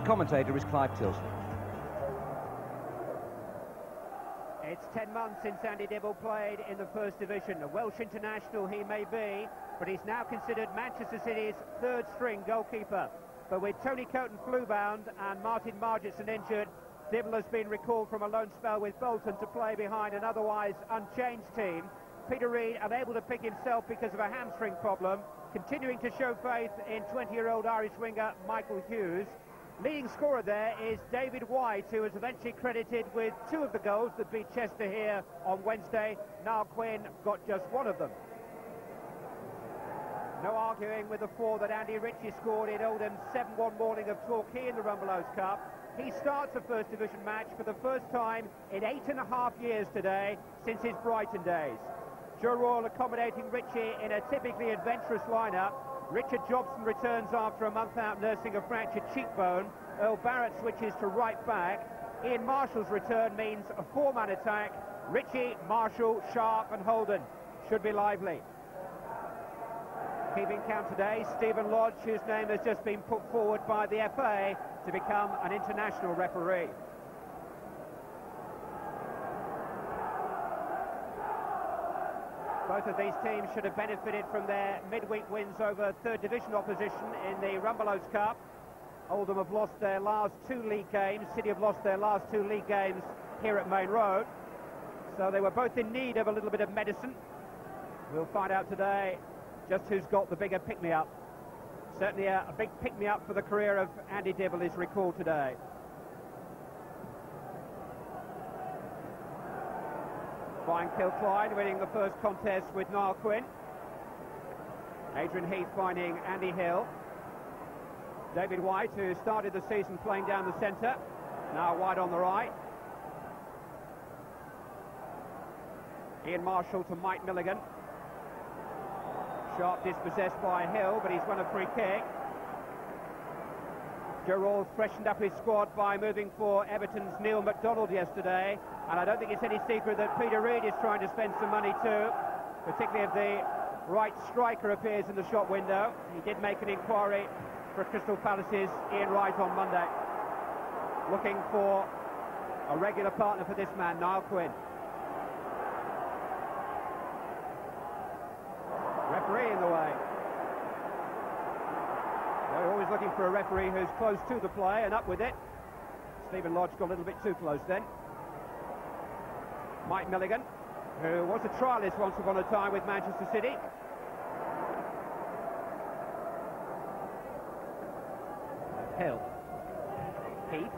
The commentator is Clive Tyldesley. It's 10 months since Andy Dibble played in the First Division. A Welsh international he may be, but he's now considered Manchester City's third-string goalkeeper. But with Tony Coton flu-bound and Martin Margetson injured, Dibble has been recalled from a loan spell with Bolton to play behind an otherwise unchanged team. Peter Reid unable to pick himself because of a hamstring problem, continuing to show faith in 20-year-old Irish winger Michael Hughes. Leading scorer there is David White, who was eventually credited with two of the goals that beat Chester here on Wednesday. Niall Quinn got just one of them. No arguing with the four that Andy Ritchie scored in Oldham's 7-1 morning of Torquay in the Rumbelows Cup. He starts a First Division match for the first time in eight and a half years today since his Brighton days. Joe Royle accommodating Ritchie in a typically adventurous lineup. Richard Jobson returns after a month out nursing a fractured cheekbone. Earl Barrett switches to right back. Ian Marshall's return means a four-man attack. Ritchie, Marshall, Sharp and Holden should be lively. Keeping count today, Stephen Lodge, whose name has just been put forward by the FA to become an international referee. Both of these teams should have benefited from their midweek wins over third division opposition in the Rumbelows Cup. Oldham have lost their last two league games. City have lost their last two league games here at Maine Road. So they were both in need of a little bit of medicine. We'll find out today just who's got the bigger pick-me-up. Certainly a, a big pick-me-up for the career of Andy Dibble is recalled today. Brian Kilcline winning the first contest with Niall Quinn. Adrian Heath finding Andy Hill. David White, who started the season playing down the centre, now wide on the right. Ian Marshall to Mike Milligan. Sharp dispossessed by Hill, but he's won a free kick. Royle freshened up his squad by moving for Everton's Neil McDonald yesterday. And I don't think it's any secret that Peter Reid is trying to spend some money too, particularly if the right striker appears in the shop window. He did make an inquiry for Crystal Palace's Ian Wright on Monday. Looking for a regular partner for this man, Niall Quinn. Referee in the way. Looking for a referee who's close to the play and up with it. Stephen Lodge got a little bit too close then. Mike Milligan, who was a trialist once upon a time with Manchester City. Hill. Heath.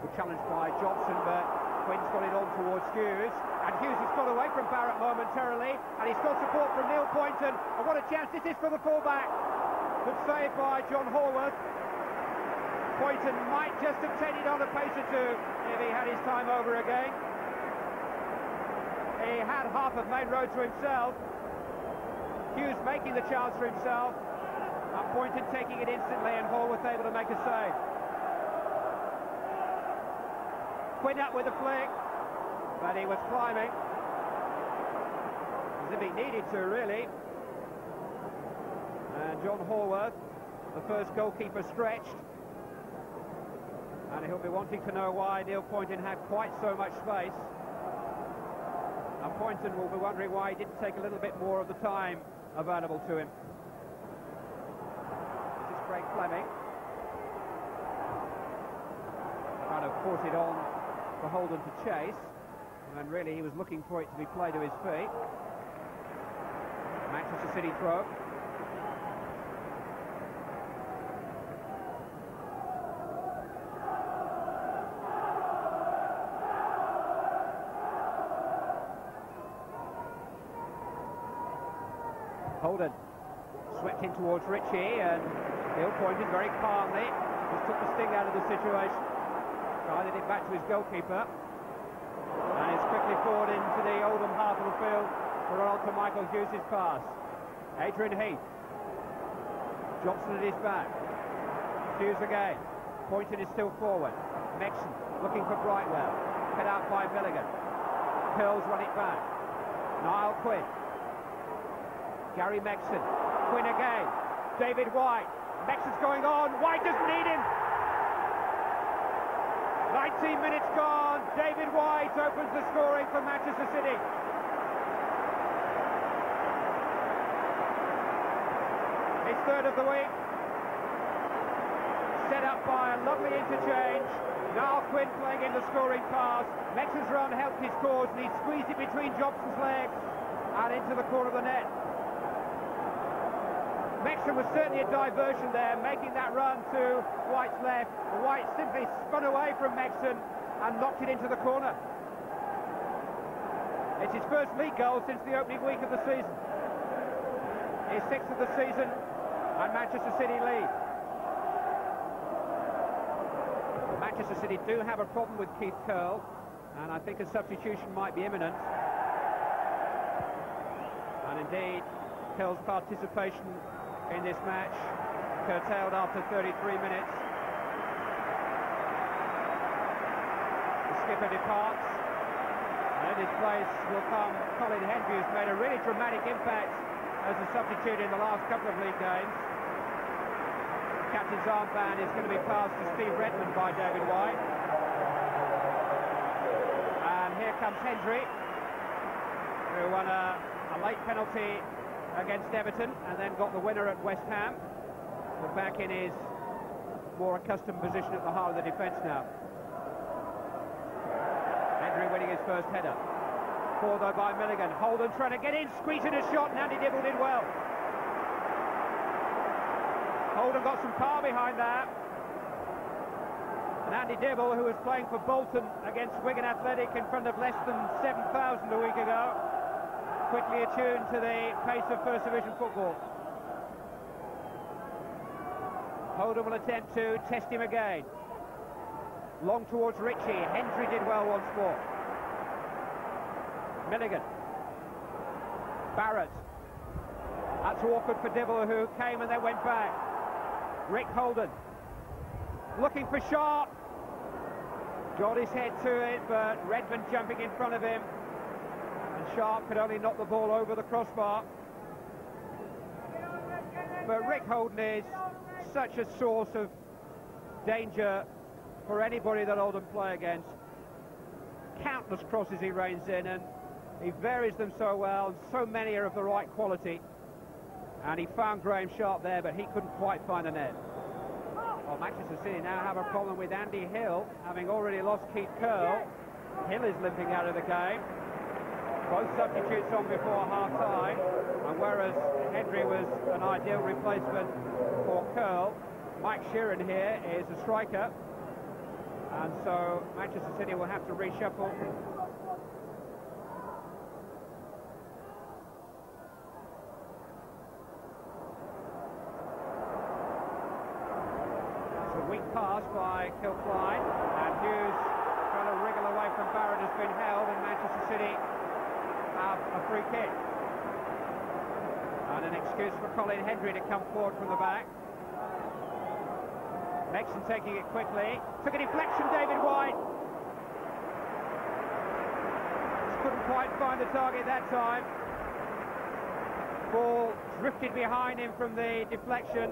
Good challenge by Jobson, but Quinn's got it on towards Hughes. And Hughes has got away from Barrett momentarily, and he's got support from Neil Pointon. And what a chance this is for the fullback. Good save by John Hallworth. Pointon might just have it on a pace or two if he had his time over again. He had half of Maine Road to himself. Hughes making the chance for himself. And Pointon taking it instantly and Hallworth able to make a save. Quinn up with a flick, but he was climbing. As if he needed to, really. John Hallworth, the first goalkeeper stretched. And he'll be wanting to know why Neil Pointon had quite so much space. And Pointon will be wondering why he didn't take a little bit more of the time available to him. This is Craig Fleming. Kind of forced it on for Holden to chase. And really he was looking for it to be played to his feet. Manchester City throw. Holden swept in towards Ritchie and Hill pointed very calmly, just took the sting out of the situation, guided it back to his goalkeeper, and it's quickly forward into the Oldham half of the field for on to Michael Hughes' pass. Adrian Heath, Jobson at his back, Hughes again, Pointon is still forward, Megson looking for Brightwell, cut out by Milligan, Pearls run it back, Niall Quinn, Gary Megson. Quinn again. David White. Megson's going on. White doesn't need him. 19 minutes gone. David White opens the scoring for Manchester City. His third of the week. Set up by a lovely interchange. Niall Quinn playing in the scoring pass. Megson's run helped his cause and he squeezed it between Jobson's legs and into the corner of the net. Megson was certainly a diversion there, making that run to White's left. White simply spun away from Megson and knocked it into the corner. It's his first league goal since the opening week of the season. His sixth of the season, and Manchester City lead. Manchester City do have a problem with Keith Curle, and I think a substitution might be imminent. And indeed, Curle's participation in this match curtailed after 33 minutes. The skipper departs, and in his place will come Colin Hendry, who's made a really dramatic impact as a substitute in the last couple of league games. Captain's armband is going to be passed to Steve Redmond by David White. And here comes Hendry, who won a, a late penalty against Everton and then got the winner at West Ham. We're back in his more accustomed position at the heart of the defence now. Hendry winning his first header. Forward though by Milligan. Holden trying to get in, squeezing a shot, and Andy Dibble did well. Holden got some power behind that. And Andy Dibble, who was playing for Bolton against Wigan Athletic in front of less than 7,000 a week ago, quickly attuned to the pace of First Division football. Holden will attempt to test him again. Long towards Ritchie. Hendry did well once more. Milligan. Barrett. That's awkward for Dibble, who came and then went back. Rick Holden. Looking for Sharp. Got his head to it, but Redmond jumping in front of him. Sharp could only knock the ball over the crossbar. But Rick Holden is such a source of danger for anybody that Oldham play against. Countless crosses he reins in, and he varies them so well, and so many are of the right quality. And he found Graeme Sharp there, but he couldn't quite find the net. Well, Manchester City now have a problem with Andy Hill, having already lost Keith Curle. Hill is limping out of the game. Both substitutes on before half-time, and whereas Hendry was an ideal replacement for Curle, Mike Sheron here is a striker, and so Manchester City will have to reshuffle. It's a weak pass by Kilcline, and Hughes trying to wriggle away from Barrett has been held, and Manchester City have a free kick. And an excuse for Colin Hendry to come forward from the back. Megson taking it quickly. Took a deflection, David White. Just couldn't quite find the target that time. Ball drifted behind him from the deflection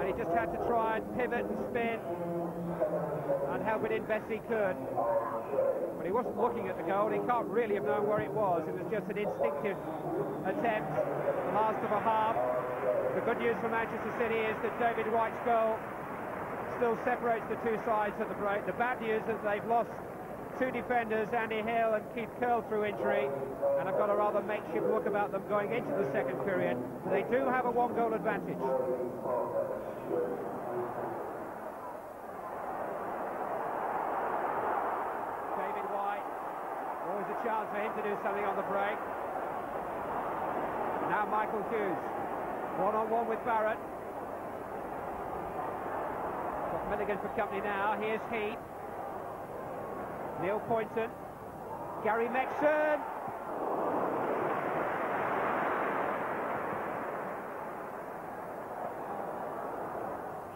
and he just had to try and pivot and spin and help it in best he could. But he wasn't looking at the goal, he can't really have known where it was. It was just an instinctive attempt, the last of a half. The good news for Manchester City is that David White's goal still separates the two sides of the break. The bad news is they've lost two defenders, Andy Hill and Keith Curle through injury, and I've got a rather makeshift look about them going into the second period. They do have a one-goal advantage. David White, always a chance for him to do something on the break. Now Michael Hughes, one-on-one -on -one with Barrett. Got Milligan for company now, here's Heath. Neil Pointon, Gary Megson.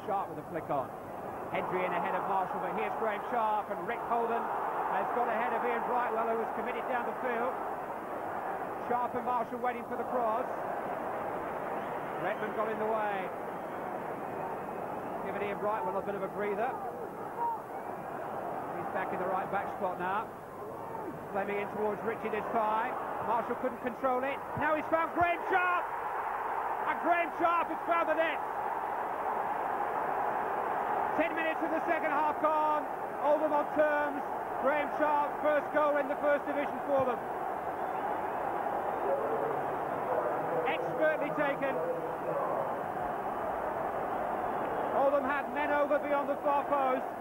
Sharp with a flick on. Hendry in ahead of Marshall, but here's Graeme Sharp and Rick Holden has got ahead of Ian Brightwell, who was committed down the field. Sharp and Marshall waiting for the cross. Redmond got in the way. Giving Ian Brightwell a bit of a breather back in the right back spot now. Fleming in towards Ritchie this time. Marshall couldn't control it. Now he's found Graeme Sharp! And Graeme Sharp has found the net. Ten minutes of the second half gone. Oldham on terms. Graeme Sharp's first goal in the first division for them. Expertly taken. Oldham had men over beyond the far post.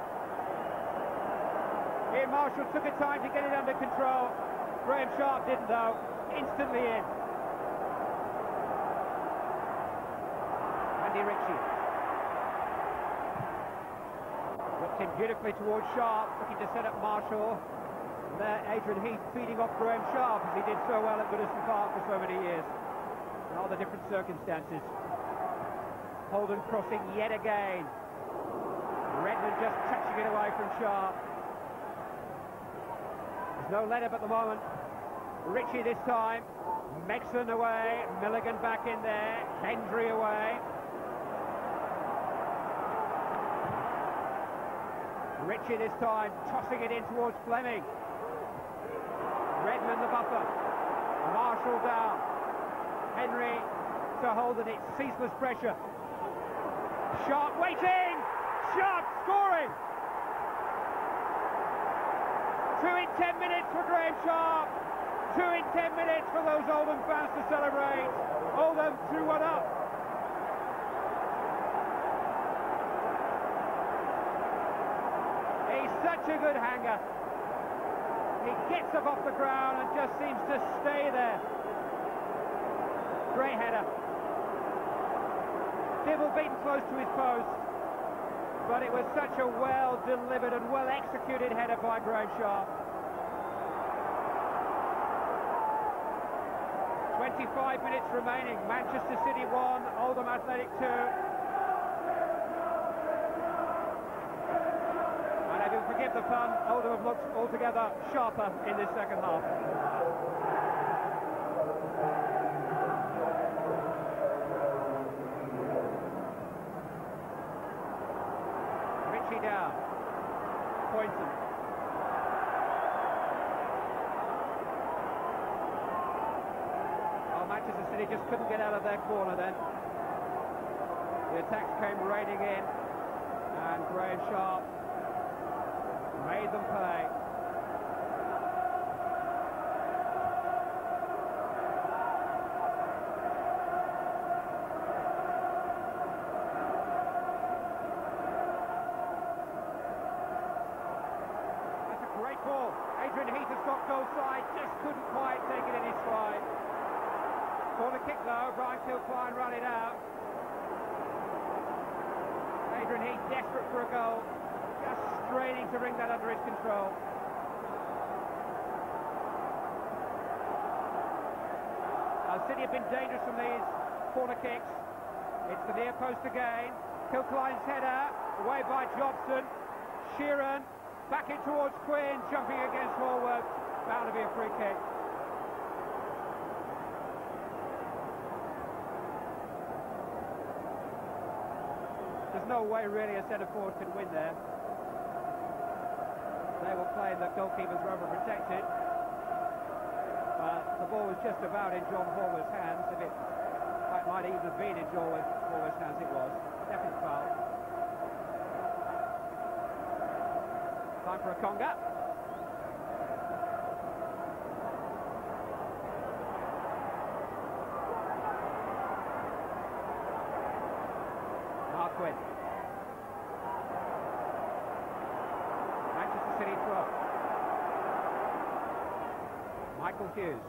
Ian Marshall took a time to get it under control. Graeme Sharp didn't though. Instantly in. Andy Ritchie. Whipped in beautifully towards Sharp, looking to set up Marshall. And there Adrian Heath feeding off Graeme Sharp as he did so well at Goodison Park for so many years. In all the different circumstances. Holden crossing yet again. Redmond just touching it away from Sharp. No let up at the moment. Ritchie this time. Megson away. Milligan back in there. Hendry away. Ritchie this time tossing it in towards Fleming. Redmond the buffer. Marshall down. Henry to Holden. It's ceaseless pressure. Sharp waiting! Sharp scoring! Two in ten minutes for Graeme Sharp. Two in ten minutes for those Oldham fans to celebrate. Oldham 2-1 up. He's such a good hanger. He gets up off the ground and just seems to stay there. Great header. Dibble beaten close to his post. But it was such a well-delivered and well-executed header by Sharp. 25 minutes remaining. Manchester City 1, Oldham Athletic 2. And if you forgive the pun, Oldham have looked altogether sharper in this second half. Ritchie down. Pointon. Oh, Manchester City just couldn't get out of their corner then. The attacks came raining in, and Graeme Sharp made them pay. That's a great ball. Adrian Side, just couldn't quite take it in his stride. Corner kick though, Brian Kilcline run it out. Adrian Heath desperate for a goal, just straining to bring that under his control. Now City have been dangerous from these corner kicks. It's the near post again. Kilcline's header, away by Jobson. Sheron, back in towards Quinn, jumping against Hallworth. Bound to be a free kick. There's no way really a centre forward can win there. They were playing the goalkeeper's rubber protected. But the ball was just about in John Hallworth's hands. If it, might even have been in John Hallworth's hands, it was. Definite foul. Time for a conga. Marquin. Manchester City throw. Michael Hughes.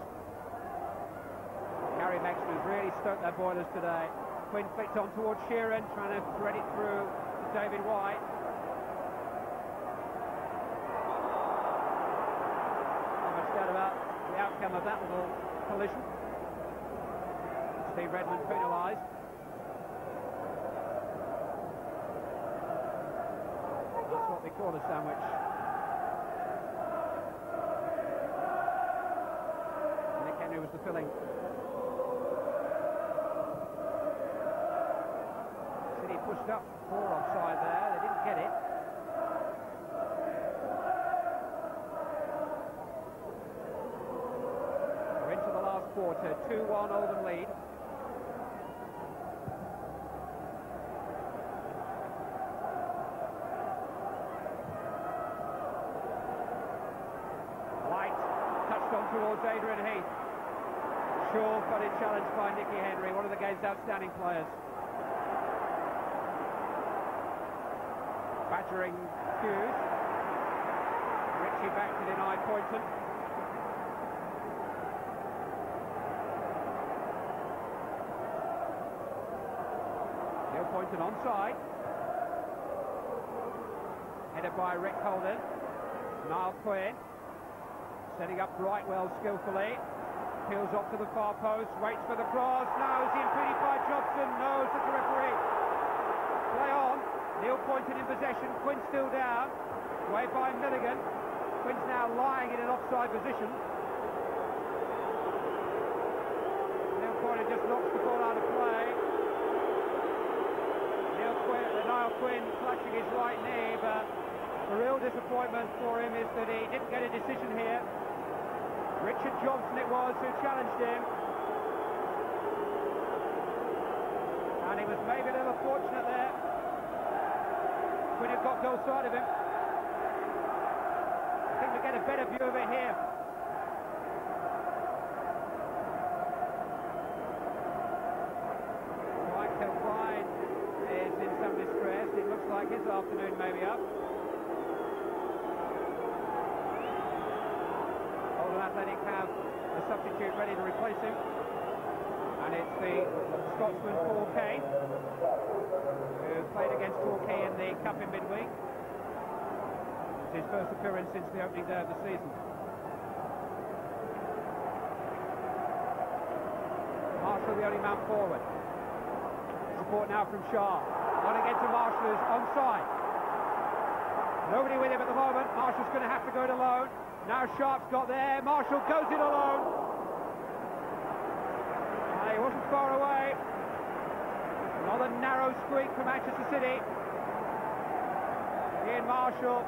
Gary Maxwell's really stoked their boilers today. Quinn flicked on towards Sheron, trying to thread it through to David White. Not much about the outcome of that little collision. Steve Redmond penalised. That's what they call a sandwich. pushed up ball offside there. They didn't get it. We're into the last quarter. 2-1 Oldham lead. White touched on towards Adrian Heath. Shaw got it challenged by Nicky Henry, one of the game's outstanding players. Battering Hughes. Ritchie back to deny Pointon. Neil Pointon onside. Headed by Rick Holden. Niall Quinn. Setting up Brightwell skillfully. Peels off to the far post, waits for the cross, now is he impeded by Jobson, knows that the referee. Neil Pointon in possession, Quinn still down, way by Milligan. Quinn's now lying in an offside position. Neil Pointon just knocks the ball out of play. Neil Quinn, Niall Quinn clutching his right knee, but the real disappointment for him is that he didn't get a decision here. Richard Jobson it was who challenged him. And he was maybe a little fortunate there. Quinn had got goal side of him. I think we get a better view of it here. Mike Kilbride is in some distress. It looks like his afternoon may be up. Oldham Athletic have a substitute ready to replace him. And it's the Scotsman Paul Kane, who played against Torquay in the Cup in midweek. It's his first appearance since the opening day of the season. Marshall the only man forward. Support now from Shaw. On again to Marshall who's onside. Nobody with him at the moment. Marshall's going to have to go it alone. Now Sharp's got there. Marshall goes it alone. He wasn't far away. Another narrow squeak for Manchester City. Ian Marshall,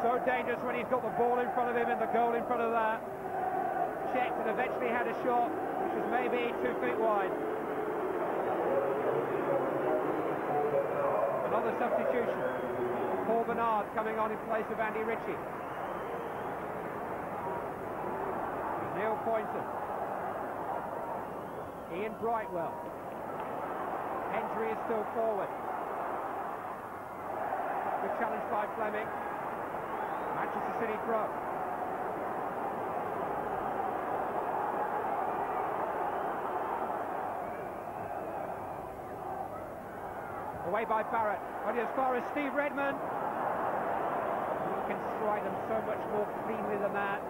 so dangerous when he's got the ball in front of him and the goal in front of that. Checked and eventually had a shot, which was maybe two feet wide. Another substitution. Paul Bernard coming on in place of Andy Ritchie. Neil Pointon. Ian Brightwell. Hendry is still forward. Good challenge by Fleming. Manchester City throw. Away by Barrett. Only as far as Steve Redmond. He can strike them so much more cleanly than that.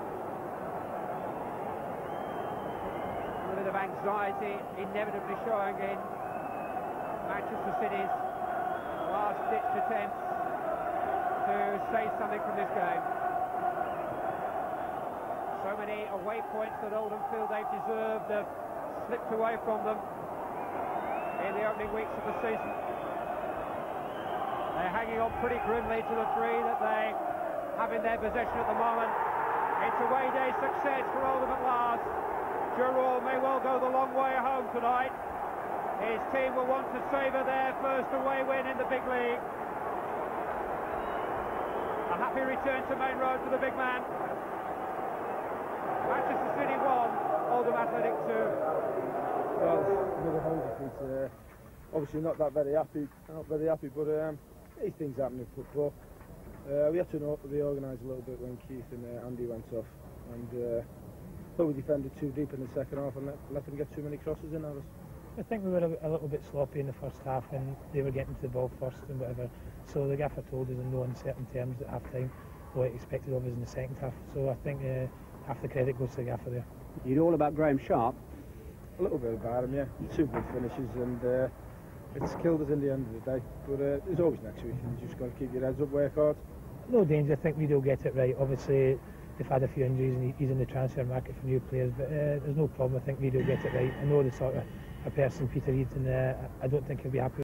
A bit of anxiety inevitably showing in Manchester City's last-ditch attempts to say something from this game. So many away points that Oldham feel they've deserved have slipped away from them in the opening weeks of the season. They're hanging on pretty grimly to the three that they have in their possession at the moment. It's away day success for Oldham at last. Gerrall may well go the long way home tonight. His team will want to savour their first away win in the big league. A happy return to Maine Road for the big man. Manchester City 1, Oldham Athletic 2. Well, another home defeat. Uh, obviously not that very happy, not very happy, but um, these things happen in football. Uh, we had to reorganise a little bit when Keith and uh, Andy went off, and uh, thought we defended too deep in the second half and let, let them get too many crosses in at us. I think we were a, a little bit sloppy in the first half when they were getting to the ball first and whatever. So the gaffer told us in no uncertain terms at half time what he expected of us in the second half. So I think uh, half the credit goes to the gaffer there. You know all about Graeme Sharp. A little bit about him, yeah. Two good finishes, and uh, it's killed us in the end of the day. But uh, there's always next week, and you just got to keep your heads up, work hard. No danger. I think we will get it right. Obviously, They've had a few injuries and he's in the transfer market for new players, but uh, there's no problem. I think we will get it right. I know the sort of a person Peter Reid, and uh, I don't think he'll be happy